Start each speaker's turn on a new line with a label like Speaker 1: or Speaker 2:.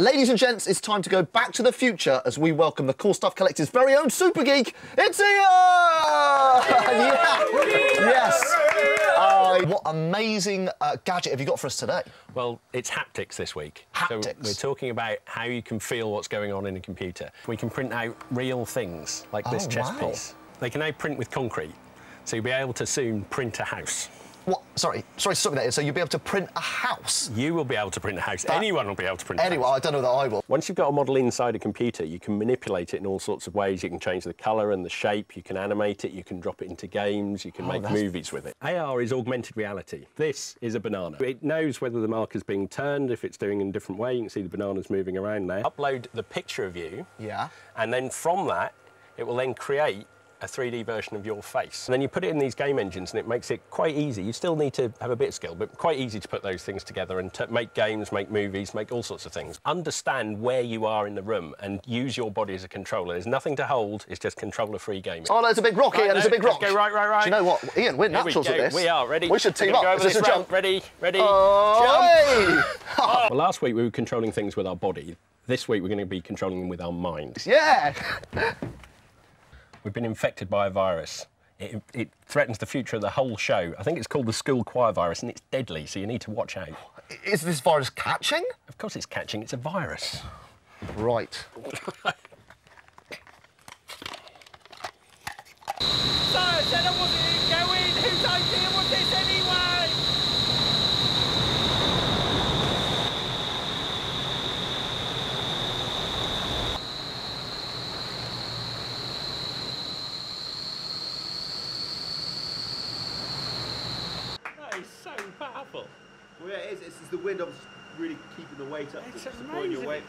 Speaker 1: Ladies and gents, it's time to go back to the future as we welcome the Cool Stuff Collective's very own super geek. It's here! yeah. Yes. Uh, what amazing uh, gadget have you got for us today?
Speaker 2: Well, it's haptics this week.
Speaker 1: Haptics.
Speaker 2: So we're talking about how you can feel what's going on in a computer. We can print out real things like this
Speaker 1: Oh,
Speaker 2: chess
Speaker 1: wow.
Speaker 2: piece. They can now print with concrete, so you'll be able to soon print a house.
Speaker 1: What? Sorry, sorry, stop me there. So you'll be able to print a house.
Speaker 2: You will be able to print a house. Anyone will be able to print a
Speaker 1: Anyway,
Speaker 2: house.
Speaker 1: I don't know that I will.
Speaker 2: Once you've got a model inside a computer, you can manipulate it in all sorts of ways. You can change the colour and the shape, you can animate it, you can drop it into games, you can oh, make
Speaker 1: that's-
Speaker 2: movies with it. AR is augmented reality. This is a banana. It knows whether the marker's being turned, if it's doing in a different way. You can see the bananas moving around there. Upload the picture of you,
Speaker 1: Yeah.
Speaker 2: and then from that, it will then create a 3D version of your face. And then you put it in these game engines and it makes it quite easy. You still need to have a bit of skill, but quite easy to put those things together and to make games, make movies, make all sorts of things. Understand where you are in the room and use your body as a controller. There's nothing to hold, it's just controller-free gaming.
Speaker 1: Oh, no, there's a big rock,
Speaker 2: Right,
Speaker 1: Ian. There's a big
Speaker 2: let's
Speaker 1: rock.
Speaker 2: go right, right, right.
Speaker 1: Do you know what, Ian? We're
Speaker 2: Here we
Speaker 1: naturals
Speaker 2: go.
Speaker 1: at this.
Speaker 2: We are ready.
Speaker 1: We should team up.
Speaker 2: Go
Speaker 1: Is this
Speaker 2: this
Speaker 1: a jump?
Speaker 2: Ready, ready.
Speaker 1: Oh,
Speaker 2: jump.
Speaker 1: hey!
Speaker 2: Well, last week we were controlling things with our body. This week we're going to be controlling them with our mind.
Speaker 1: Yeah.
Speaker 2: We've been infected by a virus. It, it threatens the future of the whole show. I think it's called the school choir virus, and it's deadly, so you need to watch out.
Speaker 1: Is this virus catching?
Speaker 2: Of course, it's catching. It's a virus.
Speaker 1: Right.
Speaker 3: So I said I wasn't going. Whose idea was this anyway? That is so powerful.
Speaker 4: Well, yeah, it is. It's just the wind obviously really keeping the weight up,
Speaker 3: It's
Speaker 4: supporting your weight.